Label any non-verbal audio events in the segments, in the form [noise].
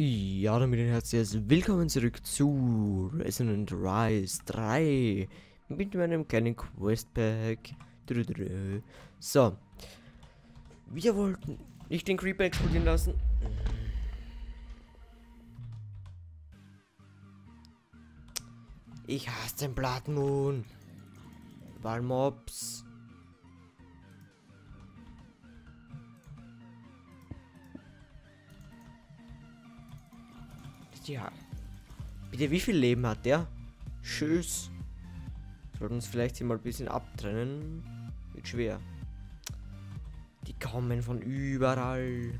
Ja, damit ein herzliches Willkommen zurück zu Resonant Rise 3 mit meinem kleinen Questpack. So, wir wollten nicht den Creeper explodieren lassen. Ich hasse den Blood Moon. Überall Mobs. Ja. Bitte, wie viel Leben hat der? Tschüss. Sollten uns vielleicht hier mal ein bisschen abtrennen. Wird schwer. Die kommen von überall.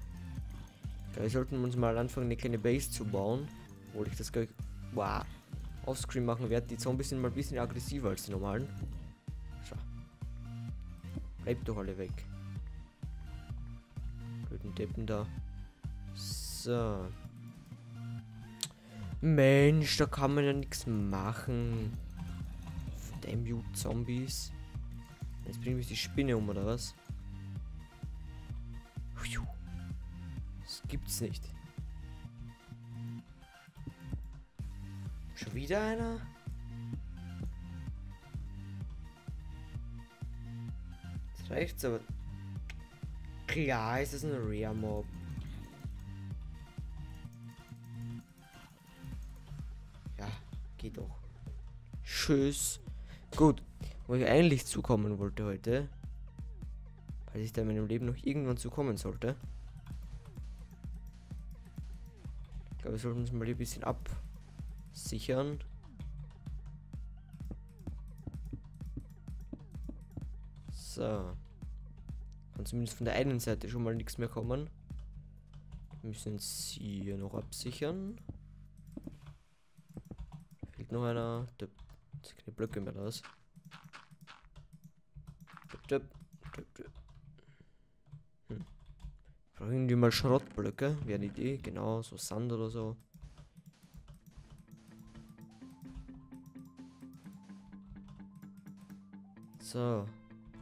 Wir sollten uns mal anfangen, eine kleine Base zu bauen. Obwohl ich das gleich wow, offscreen machen werde. Die Zombies sind mal ein bisschen aggressiver als die normalen. So. Bleibt doch alle weg. Blöden Deppen da. So. Mensch, da kann man ja nichts machen. Damn you Zombies. Jetzt bringen wir die Spinne um, oder was? Das gibt's nicht. Schon wieder einer? Das reicht's aber. Klar ist es ein Rare Mob. Tschüss. Gut. Wo ich eigentlich zukommen wollte heute. Weil ich da in meinem Leben noch irgendwann zukommen sollte. Ich glaube, wir sollten uns mal ein bisschen absichern. So. Kann zumindest von der einen Seite schon mal nichts mehr kommen. Wir müssen uns hier noch absichern fehlt noch einer. Keine Blöcke mehr aus. Hm. Irgendwie mal Schrottblöcke. Wäre eine Idee. Genau, so Sand oder so. So.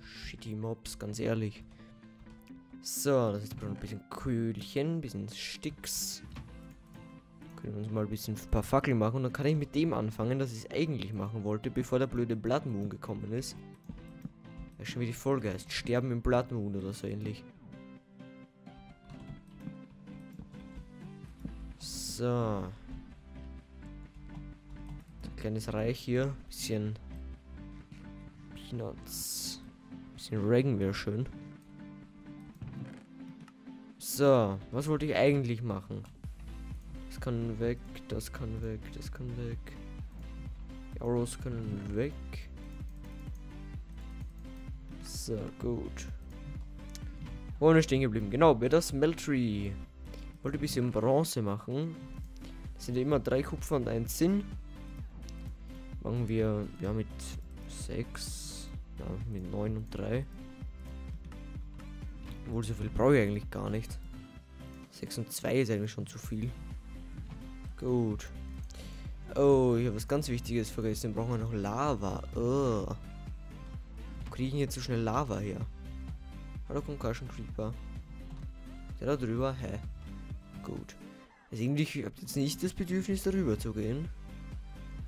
Shitty Mobs, ganz ehrlich. So, das ist ein bisschen Kühlchen, ein bisschen Sticks. Können wir uns mal ein bisschen ein paar Fackeln machen und dann kann ich mit dem anfangen, das ich eigentlich machen wollte, bevor der blöde Blood Moon gekommen ist. Ist schon wie die Folge heißt. Sterben im Blood Moon oder so ähnlich. So. Ein kleines Reich hier. Bisschen Peanuts. Bisschen Regen wäre schön. So, was wollte ich eigentlich machen? Kann weg, das kann weg, das kann weg. Die Arrows können weg. So, gut. Wo ist stehen geblieben? Genau, bei das Meltree. Wollte ein bisschen Bronze machen. Das sind immer drei Kupfer und ein Zinn. Machen wir ja mit 6. Ja, mit 9 und 3. Obwohl so viel brauche ich eigentlich gar nicht. 6 und 2 ist eigentlich schon zu viel. Gut. Oh, ich habe was ganz Wichtiges vergessen. Brauchen wir noch Lava. Oh. Wo kriege ich denn jetzt so schnell Lava her? Hallo Concussion Creeper. Der da drüber? Hä? Gut. Also irgendwie, ich habe jetzt nicht das Bedürfnis darüber zu gehen.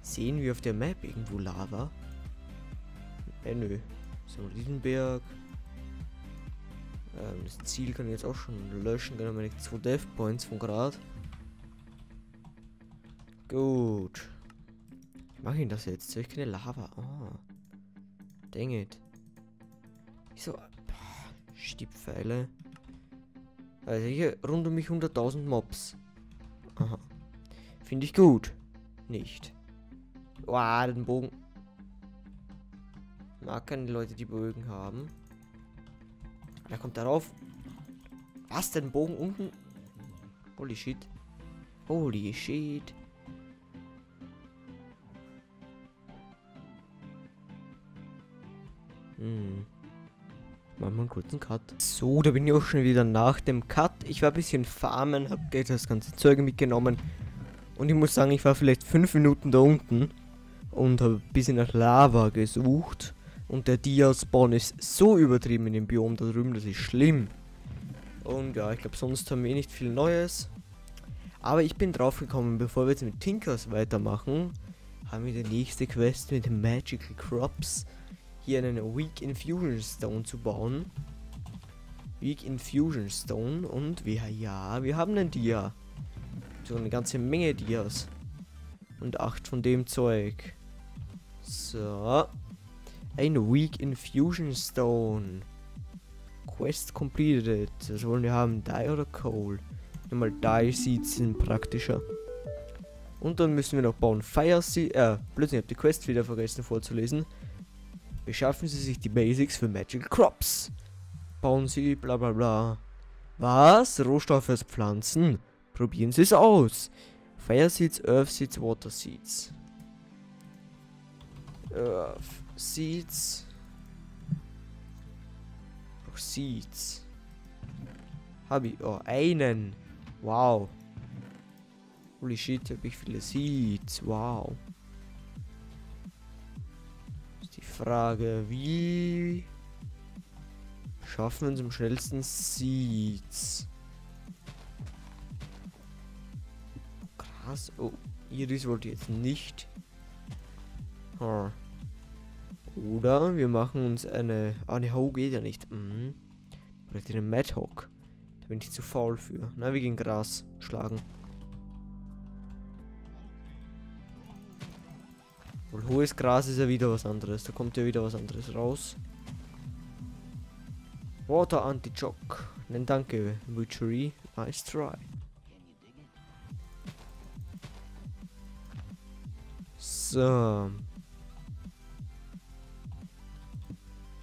Sehen wir auf der Map irgendwo Lava? Äh, nö. So, Riesenberg. Ähm, das Ziel kann ich jetzt auch schon löschen. Wir nicht zwei Death Points von gerade. Gut. Wie mache ich das jetzt? Ich keine Lava? Oh. Dang it. Wieso? Stiebpfeile. Also hier rund um mich 100.000 Mobs. Aha. Finde ich gut. Nicht. Wow, den Bogen. Mag keine Leute, die Bögen haben. Da kommt darauf. Was, den Bogen unten? Holy shit. Holy shit. Hm. Machen wir einen kurzen Cut. So, da bin ich auch schon wieder nach dem Cut. Ich war ein bisschen farmen, hab das ganze Zeug mitgenommen. Und ich muss sagen, ich war vielleicht fünf Minuten da unten und habe ein bisschen nach Lava gesucht. Und der Dia-Spawn ist so übertrieben in dem Biom da drüben, das ist schlimm. Und ja, ich glaube, sonst haben wir eh nicht viel Neues. Aber ich bin drauf gekommen, bevor wir jetzt mit Tinkers weitermachen, haben wir die nächste Quest mit den Magical Crops, hier einen Weak Infusion Stone zu bauen. Weak Infusion Stone und wir, ja, wir haben einen Dia. So eine ganze Menge Dias. Und acht von dem Zeug. So. Ein Weak Infusion Stone. Quest completed. Was wollen wir haben? Die oder Coal? Mal Die Seeds sind praktischer. Und dann müssen wir noch bauen Fire Seed. Äh, plötzlich habe die Quest wieder vergessen vorzulesen. Beschaffen Sie sich die Basics für Magical Crops. Bauen Sie bla bla bla. Was? Rohstoffe aus Pflanzen? Probieren Sie es aus. Fire Seeds, Earth Seeds, Water Seeds. Earth Seeds. Auch Seeds. Hab ich. Oh, einen. Wow. Holy shit, habe ich viele Seeds. Wow. Frage, wie schaffen wir uns am schnellsten Seeds? Krass. Oh, Iris wollte jetzt nicht. Hm. Oder wir machen uns eine. Ah, eine Ho geht ja nicht. Mhm. Vielleicht eine Madhawk. Da bin ich zu faul für. Na, wir gehen Gras schlagen. Wohl hohes Gras ist ja wieder was anderes. Da kommt ja wieder was anderes raus. Water Anti-Jock. Nein, danke, Witchery. Nice try. So.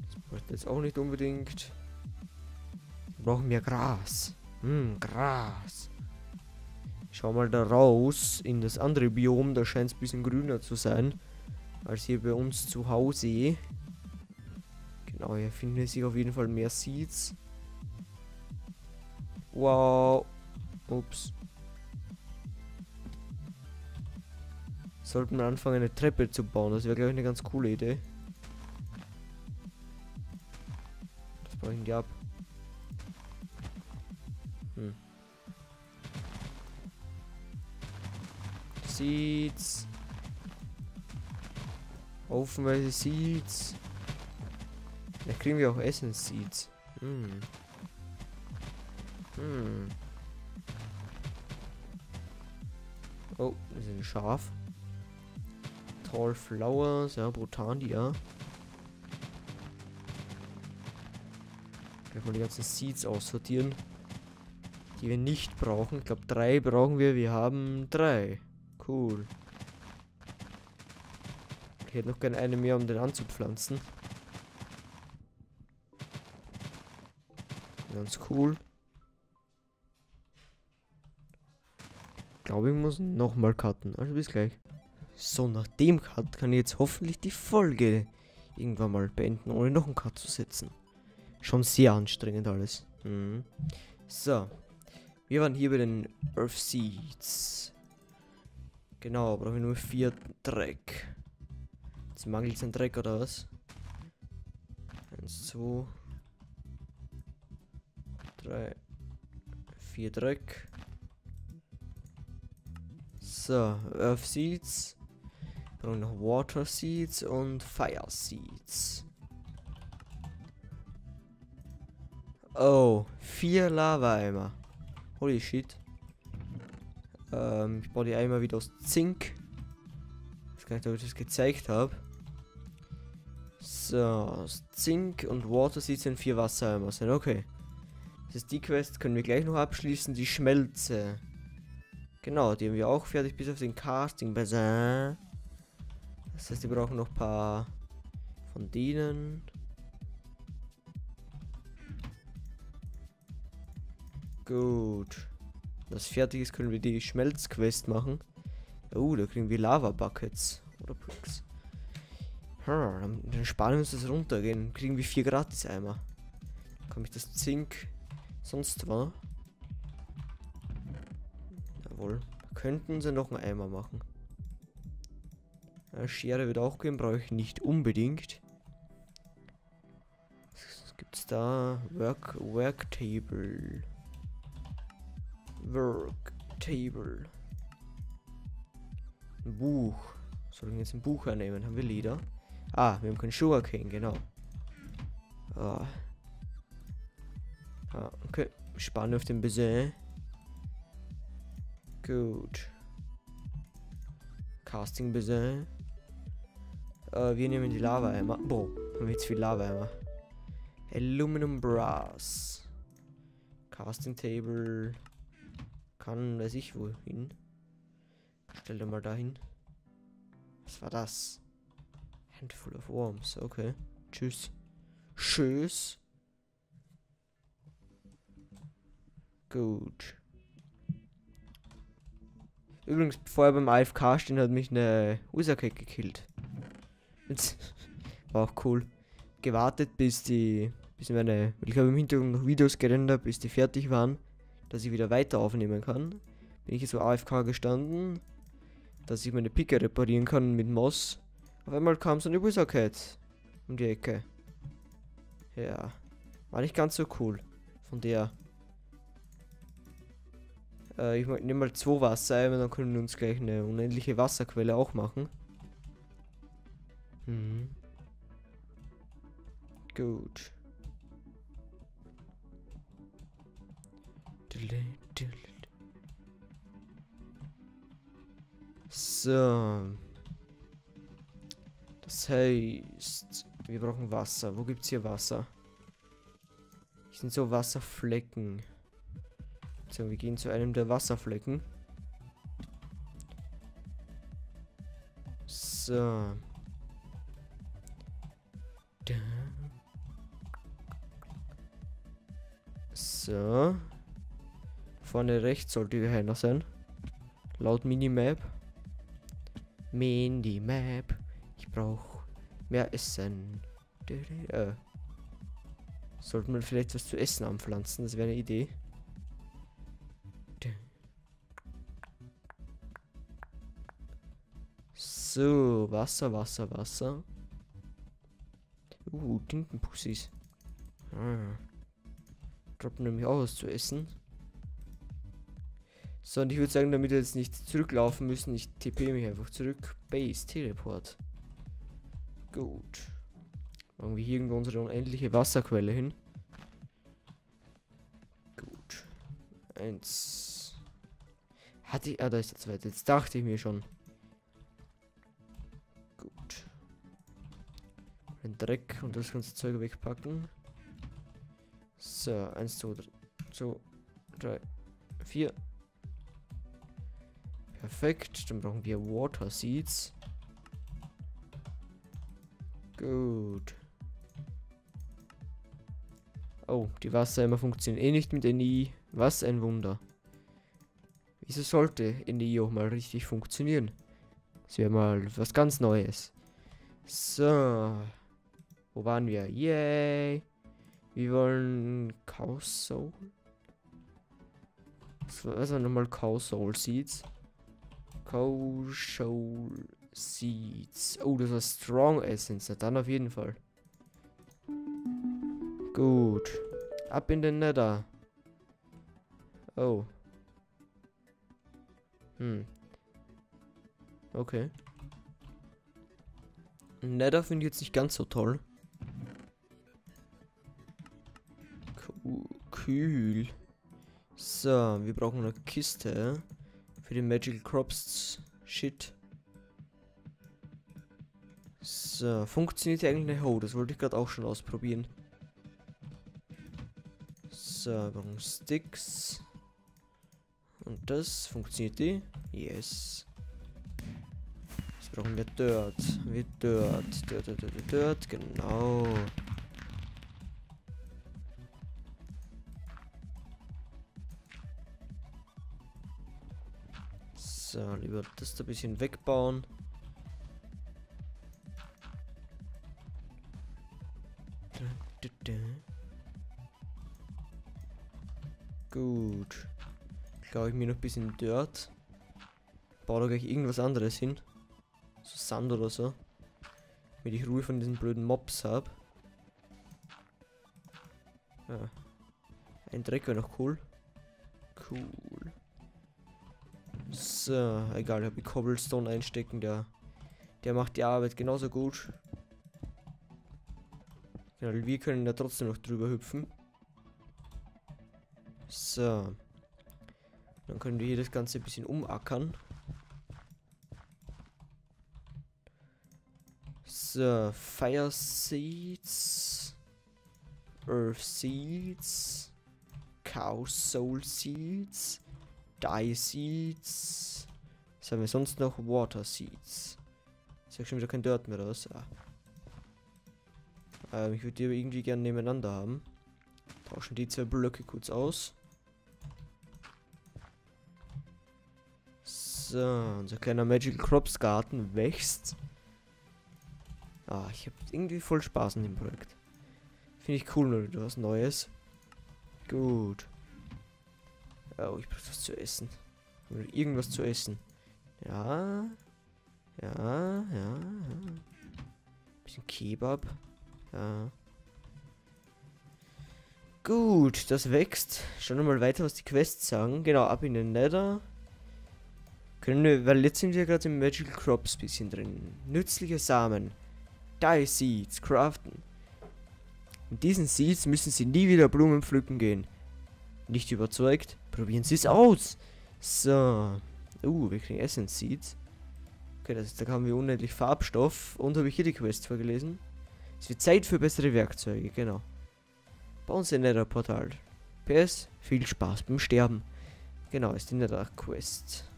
Das braucht jetzt auch nicht unbedingt. Wir brauchen mehr Gras. Hm, Gras. Schau mal da raus in das andere Biom. Da scheint es ein bisschen grüner zu sein. Als hier bei uns zu Hause. Genau, hier finden sich auf jeden Fall mehr Seeds. Wow. Ups. Sollten wir anfangen, eine Treppe zu bauen. Das wäre, glaube ich, eine ganz coole Idee. Das ich die ab. Hm. Seeds. Ofenweise Seeds. Da kriegen wir auch Essen Seeds. Hm. Hm. Oh, wir sind scharf. Tall Flowers, ja, Botandia. Gleich mal die ganzen Seeds aussortieren. Die wir nicht brauchen. Ich glaube, drei brauchen wir. Wir haben drei. Cool. Ich hätte noch gerne eine mehr, um den anzupflanzen. Ganz cool. Ich glaube, ich muss nochmal cutten. Also bis gleich. So, nach dem Cut kann ich jetzt hoffentlich die Folge irgendwann mal beenden, ohne noch einen Cut zu setzen. Schon sehr anstrengend alles. Mhm. So. Wir waren hier bei den Earth Seeds. Genau, brauchen wir nur vier Dreck. Jetzt mangelt es an Dreck oder was? Eins, zwei, drei, vier Dreck. So, Earth Seeds. Brauchen noch Water Seeds und Fire Seeds. Oh, vier Lava-Eimer. Holy shit. Ähm, ich baue die Eimer wieder aus Zink. Ich weiß gar nicht, ob ich das gezeigt habe. So, aus Zink und Water Seeds sind vier Wassereimer sind. Okay. Das ist die Quest, können wir gleich noch abschließen. Die Schmelze. Genau, die haben wir auch fertig, bis auf den Casting Basin. Das heißt, wir brauchen noch ein paar von denen. Gut. Das fertig ist, können wir die Schmelzquest machen. Oh, da kriegen wir Lava Buckets. Oder Bricks. Dann sparen wir uns das runtergehen. Kriegen wir vier Gratis-Eimer. Kann ich das Zink sonst was? Jawohl. Könnten sie noch einen Eimer machen. Eine Schere wird auch gehen, brauche ich nicht unbedingt. Was gibt's da? Work, Work Table. Work Table. Ein Buch. Soll ich jetzt ein Buch hernehmen? Haben wir Leder? Ah, wir haben keinen Sugarcane, genau. Ah. ah okay. Spanne auf den Baisin. Gut. Casting Baisin. Äh, wir nehmen die Lava-Eimer. Boah, haben wir jetzt viel Lava-Eimer. Aluminum Brass. Casting Table. Kann, weiß ich wohin. Stell dir mal dahin. Was war das? Handful of Worms. Okay. Tschüss. Tschüss. Gut. Übrigens, vorher beim AFK stehen hat mich eine Usake gekillt. Jetzt [laughs] war auch cool. Gewartet, bis die. Bis meine. Ich habe im Hintergrund noch Videos gerendert, bis die fertig waren. Dass ich wieder weiter aufnehmen kann. Bin ich so AFK gestanden. Dass ich meine Picke reparieren kann mit Moss. Auf einmal kam so eine Wizardcat um die Ecke. Ja. War nicht ganz so cool. Von der. Äh, ich nehme mal zwei Wassereimer, dann können wir uns gleich eine unendliche Wasserquelle auch machen. Mhm. Gut. So. Das heißt, wir brauchen Wasser. Wo gibt's hier Wasser? Hier sind so Wasserflecken. So, wir gehen zu einem der Wasserflecken. So. So. Vorne rechts sollte wir einer sein. Laut Minimap. Minimap. Brauche mehr Essen. Äh. Sollten wir vielleicht was zu essen anpflanzen? Das wäre eine Idee. So, Wasser, Wasser, Wasser. Uh, Tintenpussys. Ah. Droppen nämlich auch was zu essen. So, und ich würde sagen, damit wir jetzt nicht zurücklaufen müssen, ich TP mich einfach zurück. Base, Teleport. Gut. Machen wir hier irgendwo unsere unendliche Wasserquelle hin. Gut. Eins. Hatte ich. Ah, da ist der zweite. Jetzt dachte ich mir schon. den Dreck und das ganze Zeug wegpacken. So, 1, 2, 2, 3, 4. Perfekt, dann brauchen wir Water Seeds. Gut. Oh, die Wassereimer funktionieren eh nicht mit NI. Was ein Wunder. Wieso sollte NI auch mal richtig funktionieren? Das wäre mal was ganz Neues. So. Wo waren wir? Yay! Wir wollen Cow Soul. Was war nochmal Cow Soul Seeds? Cow Soul Seeds. Oh, das war Strong Essence. Na dann auf jeden Fall. Gut. Ab in den Nether. Oh. Hm. Okay. Nether finde ich jetzt nicht ganz so toll. kühl. So, wir brauchen eine Kiste für den Magical Crops Shit. So, funktioniert eigentlich eine Ho, das wollte ich gerade auch schon ausprobieren. So, wir Sticks. Und das funktioniert die? Yes. Jetzt brauchen wir Dirt. Wir Dirt. Dirt, Dirt, Dirt, Dirt, genau. So, lieber das da ein bisschen wegbauen. Glaube ich mir noch ein bisschen Dirt. Baue da gleich irgendwas anderes hin. So Sand oder so. Damit ich Ruhe von diesen blöden Mobs habe. Ja. Ein Dreck wäre noch cool. Cool. So, egal, ich habe Cobblestone einstecken, der, der macht die Arbeit genauso gut. Genau, wir können da trotzdem noch drüber hüpfen. So. Dann können wir hier das Ganze ein bisschen umackern. So, Fire Seeds. Earth Seeds. Cow Soul Seeds. Die Seeds. Was haben wir sonst noch? Water Seeds. Ist ja schon wieder kein Dirt mehr raus. Ah. Ähm, ich würde die aber irgendwie gerne nebeneinander haben. Tauschen die zwei Blöcke kurz aus. So, unser kleiner Magical Crops Garten wächst. Ah, ich habe irgendwie voll Spaß an dem Projekt. Finde ich cool, oder was Neues. Gut. Oh, ich brauche was zu essen. Oder irgendwas zu essen. Ja. Ja, ja, ja. Bisschen Kebab. Ja. Gut, das wächst. Schauen wir mal weiter, was die Quests sagen. Genau, ab in den Nether. Können wir, weil jetzt sind wir gerade im Magical Crops bisschen drin. Nützliche Samen. Die Seeds craften. In diesen Seeds müssen sie nie wieder Blumen pflücken gehen. Nicht überzeugt? Probieren Sie es aus. So. Uh, wir kriegen Essence Seeds. Okay, das ist, da haben wir unendlich Farbstoff. Und habe ich hier die Quest vorgelesen. Es wird Zeit für bessere Werkzeuge, genau. Bauen Sie ein Nether-Portal. PS, viel Spaß beim Sterben. Genau, ist die Nether-Quest.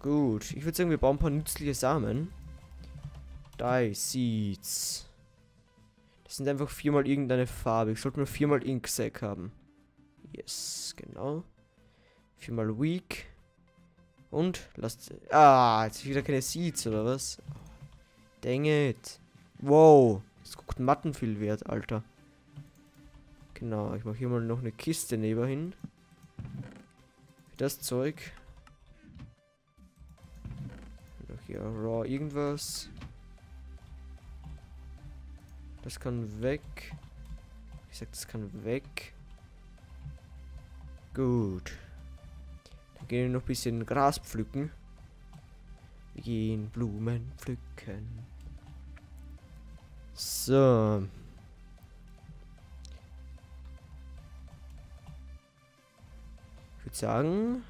Gut, ich würde sagen, wir bauen ein paar nützliche Samen. Die Seeds. Das sind einfach viermal irgendeine Farbe. Ich sollte nur viermal Inksack haben. Yes, genau. Viermal Weak. Und lasst. Ah, jetzt wieder keine Seeds oder was? Dang it. Wow. Das guckt Matten viel wert, Alter. Genau, ich mache hier mal noch eine Kiste nebenhin. Für das Zeug. Hier Raw irgendwas. Das kann weg. Ich sag, das kann weg. Gut. Dann gehen wir noch ein bisschen Gras pflücken. Wir gehen Blumen pflücken. So. Ich würde sagen.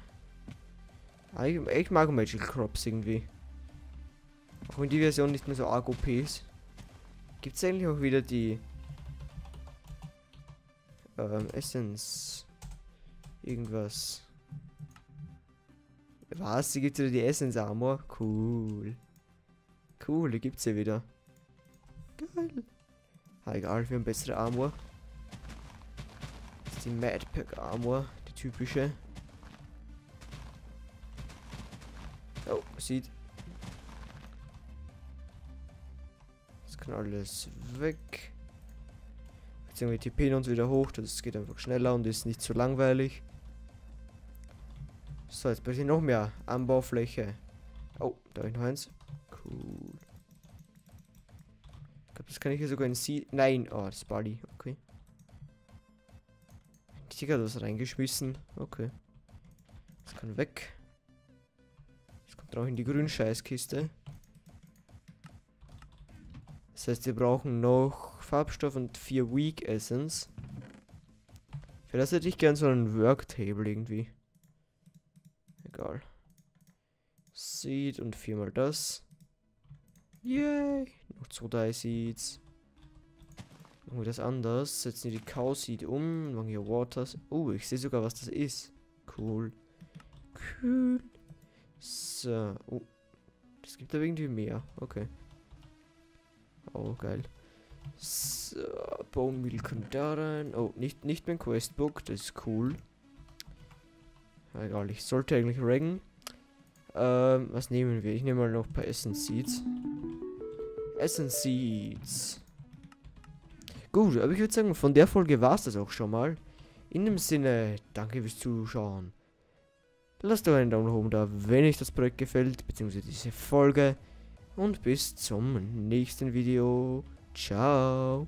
Ich, mag Magical Crops irgendwie. Auch wenn die Version nicht mehr so arg OP ist. Gibt es eigentlich auch wieder die ähm, Essence irgendwas? Was? Die gibt wieder die Essence Armor? Cool. Cool, die gibt's ja wieder. Geil. Ah, egal, wir haben bessere Armor. Das ist die Madpack Armor, die typische. Oh, sieht. Alles weg. Jetzt irgendwie TP uns wieder hoch, das geht einfach schneller und ist nicht so langweilig. So, jetzt brauche ich noch mehr Anbaufläche. Oh, da habe ich noch eins. Cool glaube, das kann ich hier sogar in Sie. Nein, oh, das Bali. Okay. Ich hat das reingeschmissen. Okay. Das kann weg. Das kommt auch in die Grünscheißkiste. Das heißt, wir brauchen noch Farbstoff und vier Weak Essence. Das hätte ich gern so einen Worktable irgendwie. Egal. Seed und viermal das. Yay. Noch zwei Seeds. Machen wir das anders. Setzen wir die Cow Seed um. Machen hier Waters. Oh, ich sehe sogar, was das ist. Cool. Cool. So. Oh. Das gibt aber irgendwie mehr. Okay. Oh, geil. So, Bone Meal kommt da rein. Oh, nicht, nicht mein Questbook. Das ist cool. Egal, ich sollte eigentlich reggen. Ähm, was nehmen wir? Ich nehme mal noch ein paar Essence Seeds. Essence Seeds. Gut, aber ich würde sagen, von der Folge war es das auch schon mal. In dem Sinne, danke fürs Zuschauen. Lasst doch einen Daumen oben da, wenn euch das Projekt gefällt, beziehungsweise diese Folge. Und bis zum nächsten Video. Ciao.